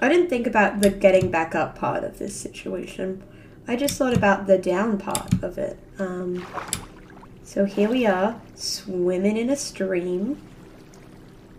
I didn't think about the getting back up part of this situation. I just thought about the down part of it. Um, so here we are, swimming in a stream.